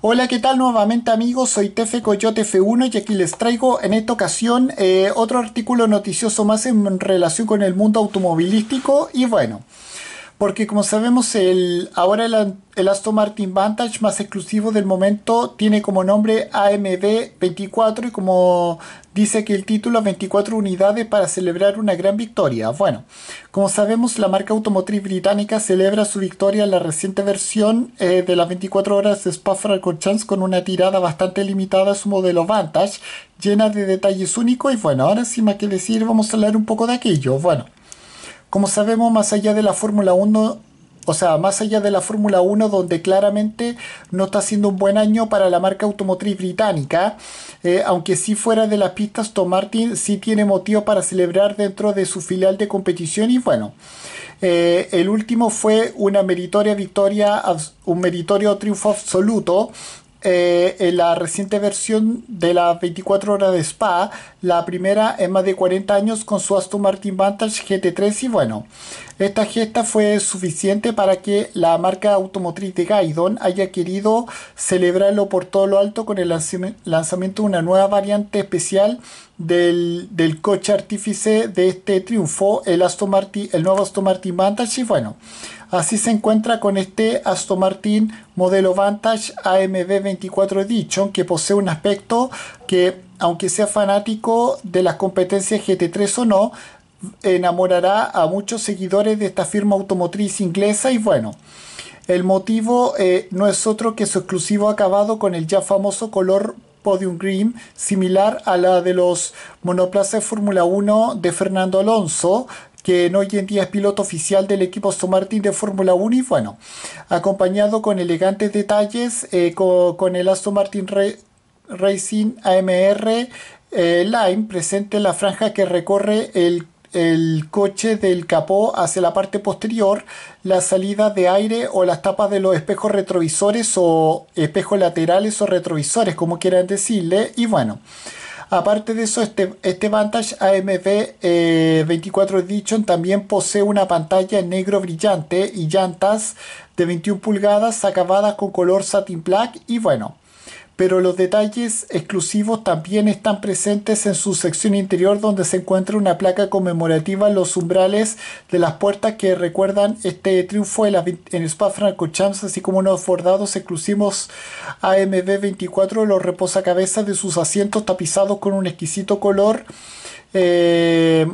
Hola, ¿qué tal nuevamente amigos? Soy Tefe Coyote F1 y aquí les traigo en esta ocasión eh, otro artículo noticioso más en relación con el mundo automovilístico y bueno, porque como sabemos el, ahora el, Aston Martin Vantage más exclusivo del momento tiene como nombre AMB 24 y como dice que el título 24 unidades para celebrar una gran victoria. Bueno, como sabemos la marca automotriz británica celebra su victoria en la reciente versión eh, de las 24 horas de Spa-Francorchamps con una tirada bastante limitada a su modelo Vantage llena de detalles únicos y bueno, ahora sin más que decir vamos a hablar un poco de aquello. Bueno. Como sabemos, más allá de la Fórmula 1, o sea, más allá de la Fórmula 1, donde claramente no está siendo un buen año para la marca automotriz británica, eh, aunque sí fuera de las pistas, Tom Martin sí tiene motivo para celebrar dentro de su filial de competición y bueno. Eh, el último fue una meritoria victoria, un meritorio triunfo absoluto eh, en la reciente versión de las 24 horas de Spa, la primera en más de 40 años con su Aston Martin Vantage GT3 y bueno, esta gesta fue suficiente para que la marca automotriz de Gaidon haya querido celebrarlo por todo lo alto con el lanzamiento de una nueva variante especial del, del coche artífice de este triunfo, el Aston Martin, el nuevo Aston Martin Vantage y bueno, Así se encuentra con este Aston Martin modelo Vantage AMB 24 Edition que posee un aspecto que aunque sea fanático de las competencias GT3 o no, enamorará a muchos seguidores de esta firma automotriz inglesa. Y bueno, el motivo eh, no es otro que su exclusivo acabado con el ya famoso color Podium Green, similar a la de los monoplazas Fórmula 1 de Fernando Alonso, que hoy en día es piloto oficial del equipo Aston Martin de Fórmula 1 y bueno, acompañado con elegantes detalles eh, con, el Aston Martin Racing AMR eh, Line presente en la franja que recorre el el coche del capó hacia la parte posterior, la salida de aire o las tapas de los espejos retrovisores o espejos laterales o retrovisores, como quieran decirle. Y bueno, Aparte de eso, este, este Vantage AMV 24 Edition también posee una pantalla en negro brillante y llantas de 21 pulgadas acabadas con color satin black y bueno, pero los detalles exclusivos también están presentes en su sección interior donde se encuentra una placa conmemorativa en los umbrales de las puertas que recuerdan este triunfo en, en Spa-Francorchamps así como unos bordados exclusivos AMB 24 los reposacabezas de sus asientos tapizados con un exquisito color eh,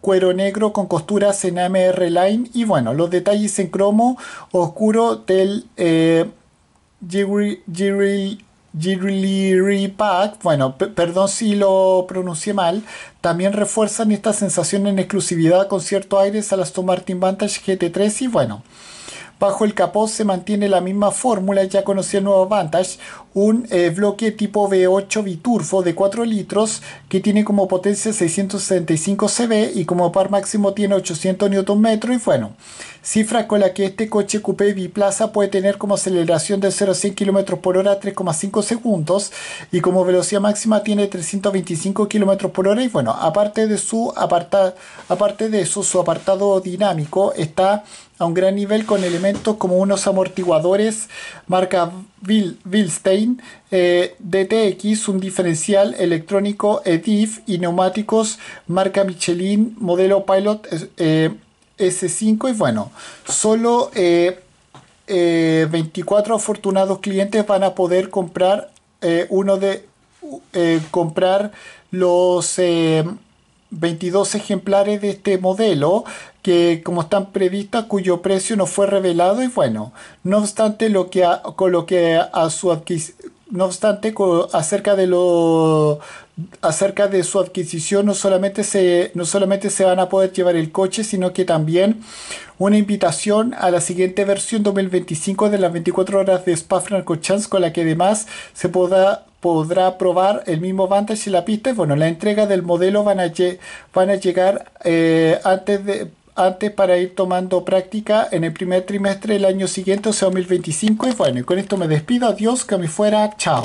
cuero negro con costuras en AMR Line. Y bueno los detalles en cromo oscuro del eh, Pack, bueno, perdón si lo pronuncié mal, también refuerzan esta sensación en exclusividad con cierto aires a las Aston Martin Vantage GT3 y bueno, Bajo el capó se mantiene la misma fórmula ya conocía el nuevo Vantage, un eh, bloque tipo V8 biturfo de 4 litros que tiene como potencia 665 CV y como par máximo tiene 800 Nm y bueno, cifra con la que este coche coupé biplaza puede tener como aceleración de 0 a 100 km por hora 3,5 segundos y como velocidad máxima tiene 325 km por hora y bueno, aparte de su aparta, aparte de eso su apartado dinámico está a un gran nivel con elementos como unos amortiguadores marca Bilstein, eh, DTX, un diferencial electrónico EDIF y neumáticos marca Michelin modelo Pilot eh, S5 y bueno, solo 24 eh, afortunados clientes van a poder comprar uno de comprar los 22 ejemplares de este modelo que como están previstas cuyo precio no fue revelado y bueno no obstante lo que con lo que a su no obstante acerca de lo acerca de su adquisición no solamente se no solamente se van a poder llevar el coche sino que también una invitación a la siguiente versión 2025 de las 24 horas de Spa-Francorchamps con la que además se podrá podrá probar el mismo Vantage y la pista. Y bueno, la entrega del modelo van a, llegar eh, antes de antes para ir tomando práctica en el primer trimestre del año siguiente, o sea 2025. Y bueno, con esto me despido. Adiós, que me fuera. Chao.